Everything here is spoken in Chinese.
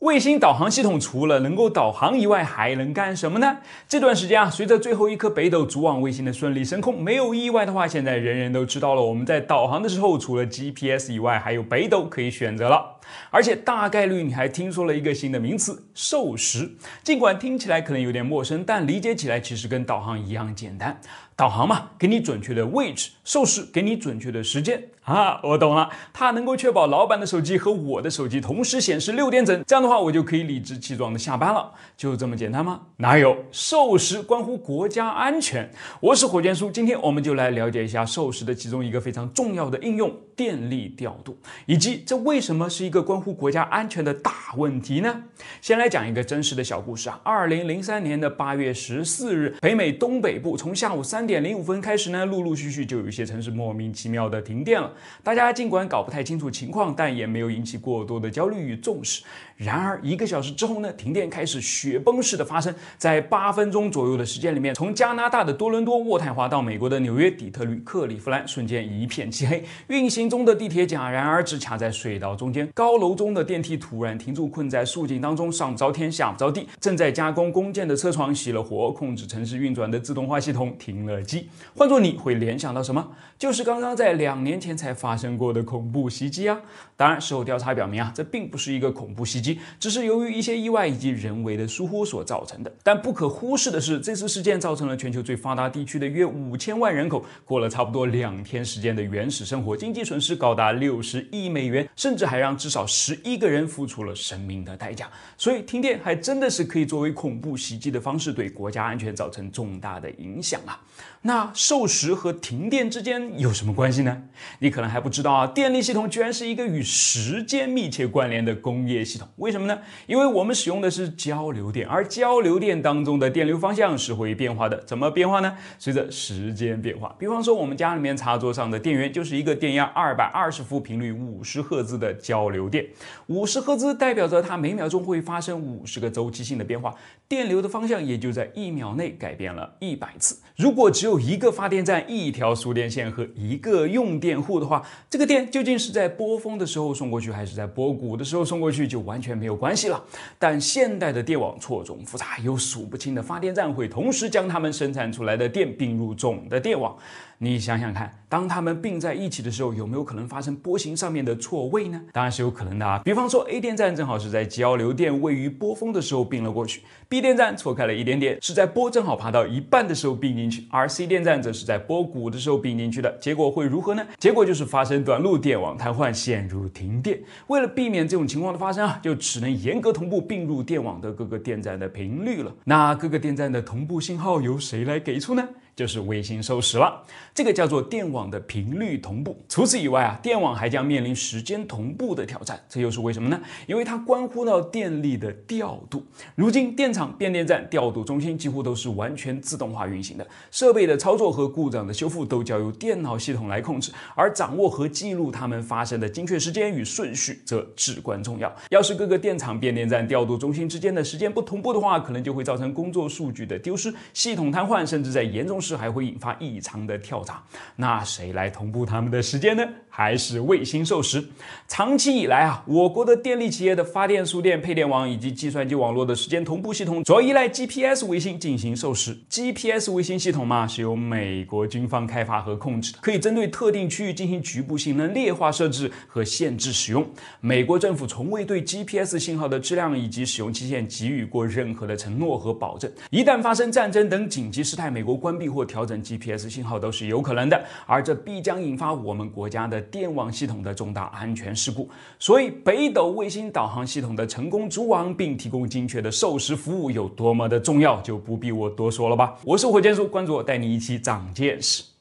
卫星导航系统除了能够导航以外，还能干什么呢？这段时间啊，随着最后一颗北斗主网卫星的顺利升空，没有意外的话，现在人人都知道了，我们在导航的时候，除了 GPS 以外，还有北斗可以选择了。而且大概率你还听说了一个新的名词——授时。尽管听起来可能有点陌生，但理解起来其实跟导航一样简单。导航嘛，给你准确的位置；授时给你准确的时间。啊，我懂了，它能够确保老板的手机和我的手机同时显示六点整，这样的话我就可以理直气壮的下班了。就这么简单吗？哪有？授时关乎国家安全。我是火箭叔，今天我们就来了解一下授时的其中一个非常重要的应用——电力调度，以及这为什么是一个关乎国家安全的大问题呢？先来讲一个真实的小故事啊。二零零三年的八月十四日，北美东北部从下午三点零五分开始呢，陆陆续续就有一些城市莫名其妙的停电了。大家尽管搞不太清楚情况，但也没有引起过多的焦虑与重视。然然而一个小时之后呢，停电开始雪崩式的发生，在八分钟左右的时间里面，从加拿大的多伦多渥太华到美国的纽约底特律克利夫兰，瞬间一片漆黑。运行中的地铁戛然而止，卡在隧道中间。高楼中的电梯突然停住，困在竖井当中，上不着天，下不着地。正在加工工件的车床熄了火，控制城市运转的自动化系统停了机。换做你会联想到什么？就是刚刚在两年前才发生过的恐怖袭击啊！当然，事后调查表明啊，这并不是一个恐怖袭击，只是由于一些意外以及人为的疏忽所造成的。但不可忽视的是，这次事件造成了全球最发达地区的约五千万人口过了差不多两天时间的原始生活，经济损失高达六十亿美元，甚至还让至少十一个人付出了生命的代价。所以，停电还真的是可以作为恐怖袭击的方式，对国家安全造成重大的影响啊！那授时和停电之间有什么关系呢？你可能还不知道啊，电力系统居然是一个与时间密切关联的工业系统。为什么什么呢？因为我们使用的是交流电，而交流电当中的电流方向是会变化的。怎么变化呢？随着时间变化。比方说，我们家里面插座上的电源就是一个电压二百二十伏、频率五十赫兹的交流电。五十赫兹代表着它每秒钟会发生五十个周期性的变化，电流的方向也就在一秒内改变了一百次。如果只有一个发电站、一条输电线和一个用电户的话，这个电究竟是在波峰的时候送过去，还是在波谷的时候送过去，就完全没有有关系了。但现代的电网错综复杂，有数不清的发电站会同时将它们生产出来的电并入总的电网。你想想看，当它们并在一起的时候，有没有可能发生波形上面的错位呢？当然是有可能的啊。比方说，A 电站正好是在交流电位于波峰的时候并了过去，B 电站错开了一点点，是在波正好爬到一半的时候并进去，而 C 电站则是在波谷的时候并进去的。结果会如何呢？结果就是发生短路，电网瘫痪，陷入停电。为了避免这种情况的发生啊，就只能严格同步并入电网的各个电站的频率了。那各个电站的同步信号由谁来给出呢？就是卫星授时了，这个叫做电网的频率同步。除此以外啊，电网还将面临时间同步的挑战。这又是为什么呢？因为它关乎到电力的调度。如今，电厂、变电站、调度中心几乎都是完全自动化运行的，设备的操作和故障的修复都交由电脑系统来控制，而掌握和记录它们发生的精确时间与顺序则至关重要。要是各个电厂、变电站、调度中心之间的时间不同步的话，可能就会造成工作数据的丢失、系统瘫痪，甚至在严重时还会引发异常的跳闸，那谁来同步他们的时间呢？还是卫星授时？长期以来啊，我国的电力企业的发电、输电、配电网以及计算机网络的时间同步系统，主要依赖 GPS 卫星进行授时。GPS 卫星系统嘛，是由美国军方开发和控制的，可以针对特定区域进行局部性能劣化设置和限制使用。美国政府从未对 GPS 信号的质量以及使用期限给予过任何的承诺和保证。一旦发生战争等紧急事态，美国关闭或或调整 GPS 信号都是有可能的，而这必将引发我们国家的。电网系统的重大安全事故，所以北斗卫星导航系统的成功组网并提供精确的授时服务有多么的重要，就不必我多说了吧。我是火箭叔，关注我，带你一起长见识。